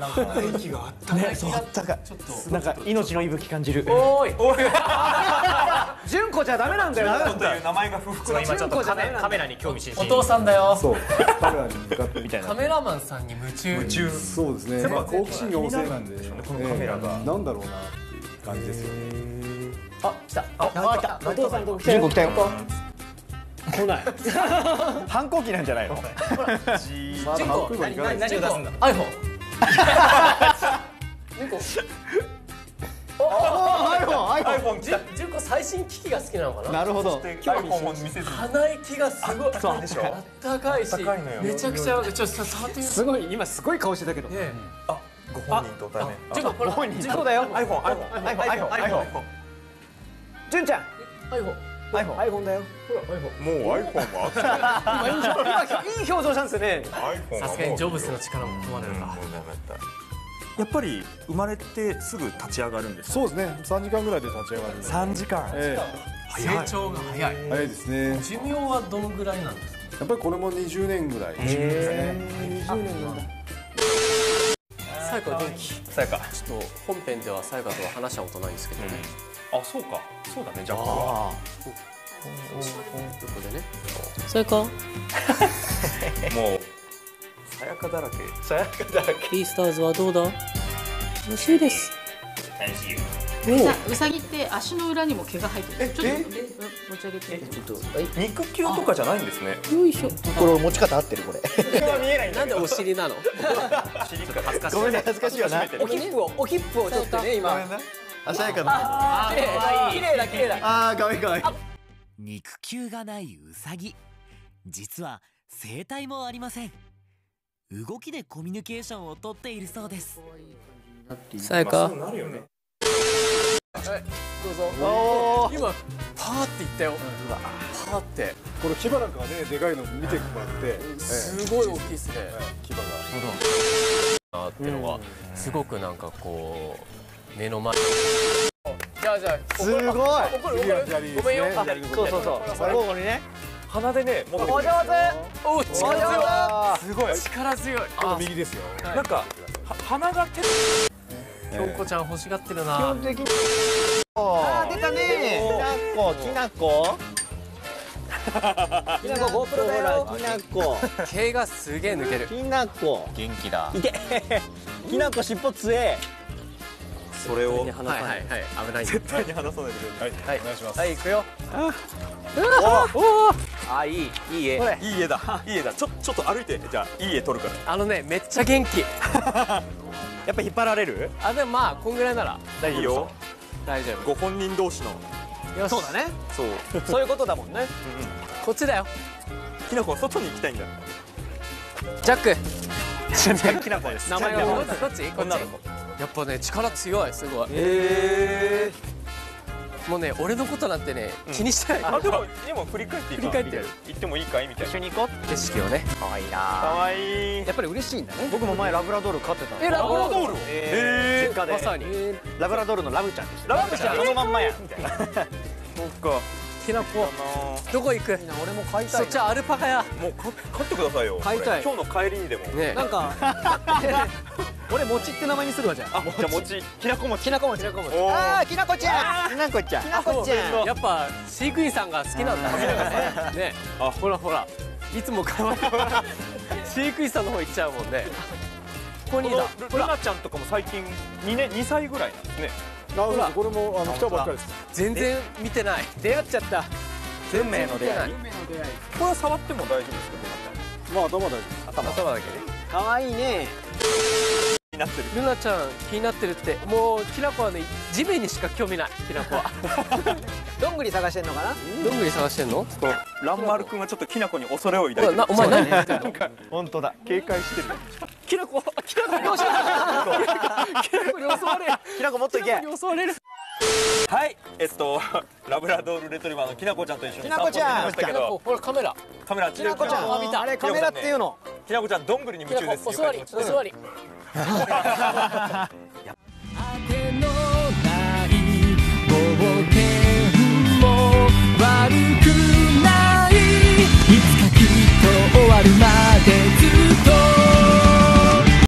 なんか息があったねそうあったかい。なんか命の息吹感じる。おーい。純子じゃダメなんだよ。ダメなんという名前が不服な。今ちょっとカメカメラに興味津々。お父さんだよ。そうカメラに向かって。みたいカメラマンさんに夢中。夢中。そうですね。まあ好奇心旺盛なんで。このカメラが。ええなんだろうなっていう感じですよね。あ来た。ああ来た。お父さんとこ純子来たよ。来ない。反抗期なんじゃないの？まだ純半子分はいかない何を出すんだ？iPhone 純子 iPhone じゅ純子最新機器が好きなのかな？なるほど。iPhone を見せずに。鼻息がすごい。そう。でしょあったかいし。あったかいのよ。めちゃくちゃちょっと触ってみす。ごい今すごい顔してたけど。ねあご本人と対面。純子ほら純子そうだよ。iPhone iPhone iPhone iPhone iPhone 純ちゃん。iPhone iPhone iPhone だよ。ほら iPhone もう iPhone は今いい表情したんですよ。ね iPhone さすがにジョブズの力も問われるかやっぱり生まれてすぐ立ち上がるんですそうですね3時間ぐらいで立ち上がる3時間え成長が早いえ早いですね寿命はどのぐらいなんですかやっぱりこれも20年ぐらいですねさやか元気さやかちょっと本編ではさやかとは話したことないんですけどねあそうか。そうだねジャックは。どこでね。さやかもう。さやかだらけ。さやかだらけ。ビースターズはどうだ？美味しいです。う。さうさぎって足の裏にも毛が生えてる。ちょっと持ち上げて。ちょっと肉球とかじゃないんですね。よいしょ。これ持ち方合ってるこれ。なんでお尻なの？尻か恥ずかしいごめんね恥ずかしいよな。おヒップをおヒップをちょっとね今あさやかだあー綺麗だ綺麗だ。あーかわいいかわい。い肉球がないウサギ。実は声帯もありません。動きでコミュニケーションをとっているそうです。さやか？なるよね。どうぞ。おー。今パーっていったよ。パーって。この牙なんかはねでかいの見てもらって。すごい大きいですね。牙が。なっていうのがすごくなんかこう目の前。じゃあじゃあすごい。ごめんよ。あそうそう。そう交互にね。鼻でねもうお上手お力強い。あすごい。力強い。この右ですよなんかは鼻が手きょんこちゃん欲しがってる基な本的に。あー出たね。きなこきなこ。きなこ GoPro だよ。きなこ。毛がすげえ抜ける。きなこ。元気だ。いけ。きなこ尻尾つえそれをはいはいはい。危ない絶対に離さないでください。はい。お願いします。はい行くよ。あいい。いい絵いい絵だ。いい絵だ。ちょちょっと歩いてじゃあいい絵撮るから。あのねめっちゃ元気。やっぱ引っ張られる？あでもまあこんぐらいなら。いいよ。大丈ご本人同士の。夫よし。そうだね。そう。そういうことだもんね。こっちだよ。きなこは外に行きたいんだ。ジャック。きなこです。名前がどっち？どっち？こっちやっぱね力強いすごい。えもうね俺のことなんてね気にしてない。あでも今振り返っていいか振り返って行ってもいいかい？みたいな。一緒に行こう。景色をね。かわいいな。かわい。いやっぱり嬉しいんだね。僕も前ラブラドール飼ってたえラブラドール？えー実家で。まさに。ラブラドールのラブちゃんでしたラブちゃん？そのまんまや。みたいなそっかきなこあどこ行く？俺も飼いそっちはアルパカや。のもうか買ってくださいよ。買いたい。今日の帰りにでも。ねなんか 俺もちって名前にするわじゃあ。あじゃあ餅。きなこ餅。きなこもちきなこもちおーあー。きなこちゃん。きなこちゃん。きなこちゃん。やっぱ飼育員さんが好きなんだ。ねねあ。ほらほら。いつも可愛い。飼育員さんの方行っちゃうもんね。ここにこだのルルナちゃんとかも最近2年2歳ぐらいなんですねほどこれもあの来たばっかりです。全然見てない。出会っちゃった。運命の出会い。これは触っても大丈夫ですか？まあ頭大丈夫頭。頭だけねかわいいね。になってる。ルナちゃん気になってるって。もうきなこはね地面にしか興味ない。きなこは。どんぐり探してんのかな？どんぐり探してんの？こうランマル君はちょっときなこに恐れをほ抱いてる。お前何言ってんの？本当だ。警戒してるきなこきなこに襲われる。きなこに襲われる。きなこもっといけきなこに襲われるはいえっとラブラドールレトリバーのきなこちゃんと一緒にきなこちゃん。散歩してきましたけきなこどほらカメラ。カメラきな。こちゃん浴びた。あれカメラっていうの。きなこちゃんどんぐりにきな夢中ですこお座り。お座り